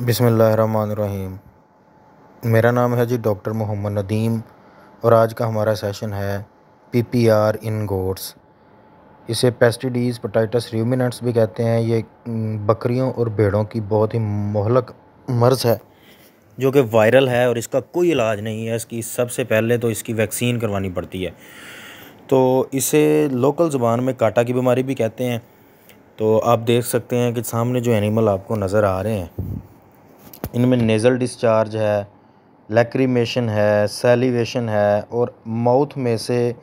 बिसमीम मेरा नाम है जी डॉक्टर मोहम्मद नदीम और आज का हमारा सेशन है पीपीआर इन गोट्स। इसे पेस्टिडीज़, पोटाइटस र्यूमिनेंट्स भी कहते हैं। ये बकरियों और भेड़ों की बहुत ही मोहलक मर्ज़ है, जो कि वायरल है और इसका कोई इलाज नहीं है। इसकी सबसे पहले तो इसकी वैक्सीन करवानी पड़ती है। तो इसे लोकल ज़ुबान में काटा की बीमारी भी कहते हैं। तो आप देख सकते हैं कि सामने जो एनिमल आपको नज़र आ रहे हैं इनमें नेज़ल डिस्चार्ज है लैक्रीमेशन है सेलिवेशन है और माउथ में से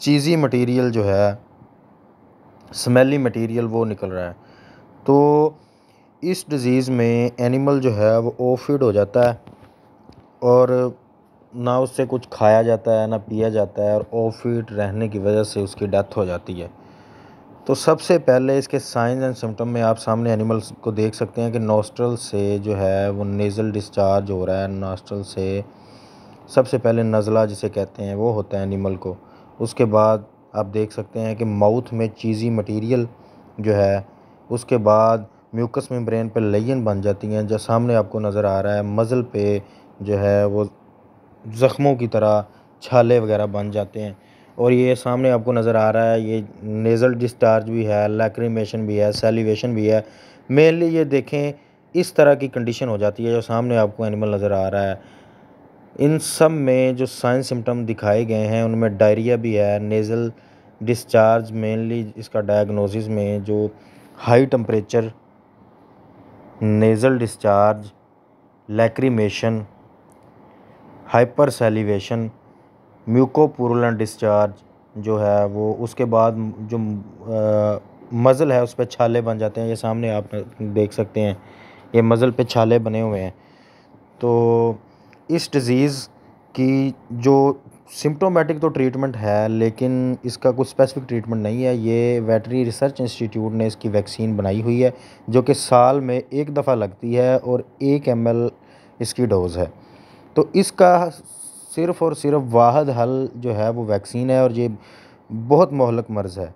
चीज़ी मटेरियल जो है स्मेली मटेरियल वो निकल रहा है। तो इस डिज़ीज़ में एनिमल जो है वो ओफिड हो जाता है और ना उससे कुछ खाया जाता है, ना पिया जाता है और ओफिड रहने की वजह से उसकी डेथ हो जाती है। तो सबसे पहले इसके साइंस एंड सिम्टम में आप सामने एनिमल्स को देख सकते हैं कि नोस्ट्रल से जो है वो नेज़ल डिस्चार्ज हो रहा है नोस्ट्रल से। सबसे पहले नज़ला जिसे कहते हैं, वो होता है एनिमल को। उसके बाद आप देख सकते हैं कि माउथ में चीज़ी मटेरियल जो है, उसके बाद म्यूकस में ब्रेन पर लयन बन जाती हैं, जो सामने आपको नज़र आ रहा है। मज़ल पे जो है वो ज़ख्मों की तरह छाले वगैरह बन जाते हैं। और ये सामने आपको नज़र आ रहा है, ये नेज़ल डिस्चार्ज भी है लैक्रीमेशन भी है सेलिवेशन भी है। मेनली ये देखें, इस तरह की कंडीशन हो जाती है जो सामने आपको एनिमल नज़र आ रहा है। इन सब में जो साइन सिम्टम दिखाए गए हैं, उनमें डायरिया भी है नेज़ल डिस्चार्ज मेनली इसका डायग्नोसिस में जो high temperature nasal discharge lacrimation hyper salivation mucopurulent discharge जो है वो, उसके बाद जो मज़ल है, उस पर छाले बन जाते हैं। ये सामने आप देख सकते हैं। ये मज़ल पे छाले बने हुए हैं। तो इस डिज़ीज़ की जो सिम्टोमेटिक तो ट्रीटमेंट है, लेकिन इसका कुछ स्पेसिफिक ट्रीटमेंट नहीं है। ये वेटरी रिसर्च इंस्टीट्यूट ने इसकी वैक्सीन बनाई हुई है, जो कि साल में एक दफ़ा लगती है और एक एम इसकी डोज़ है। तो इसका सिर्फ़ और सिर्फ़ वाहद हल जो है वो वैक्सीन है और ये बहुत मोहलक मर्ज़ है।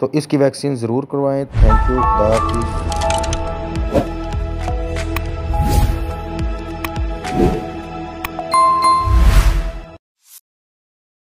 तो इसकी वैक्सीन ज़रूर करवाएँ। Thank you.